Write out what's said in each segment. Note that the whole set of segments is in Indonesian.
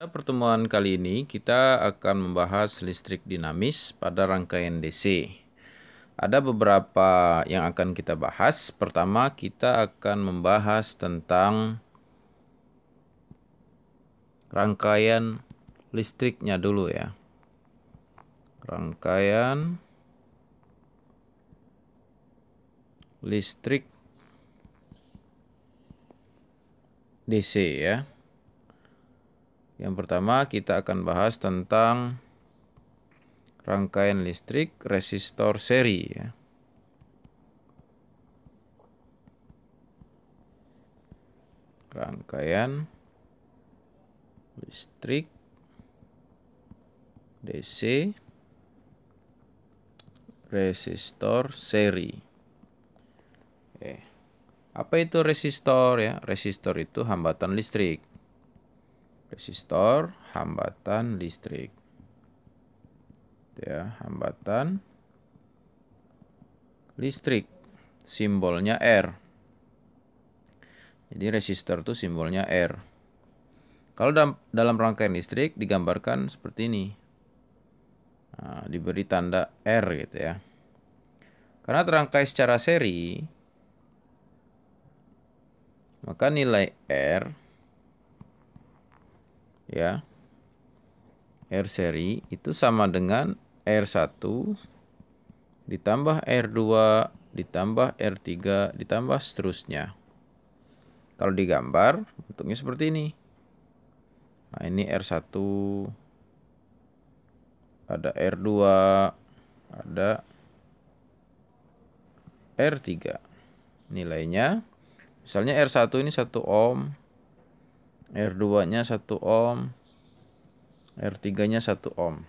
Pada pertemuan kali ini kita akan membahas listrik dinamis pada rangkaian DC. Ada beberapa yang akan kita bahas. Pertama kita akan membahas tentang rangkaian listriknya dulu ya. Rangkaian listrik DC ya. Yang pertama kita akan bahas tentang rangkaian listrik resistor seri ya. Rangkaian listrik DC resistor seri. Oke. Apa itu resistor ya? Resistor itu hambatan listrik resistor hambatan listrik. Ya hambatan listrik. Simbolnya R. Jadi resistor itu simbolnya R. Kalau dalam, dalam rangkaian listrik digambarkan seperti ini. Nah, diberi tanda R gitu ya. Karena terangkai secara seri maka nilai R ya. R seri itu sama dengan R1 ditambah R2 ditambah R3 ditambah seterusnya. Kalau digambar bentuknya seperti ini. Nah ini R1 ada R2 ada R3 nilainya misalnya R1 ini 1 ohm R2 nya 1 ohm R3 nya 1 ohm.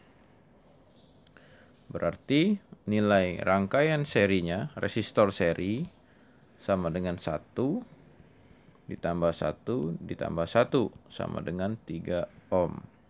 Berarti nilai rangkaian serinya resistor seri sama dengan 1 ditambah 1 ditambah 1 sama dengan 3 ohm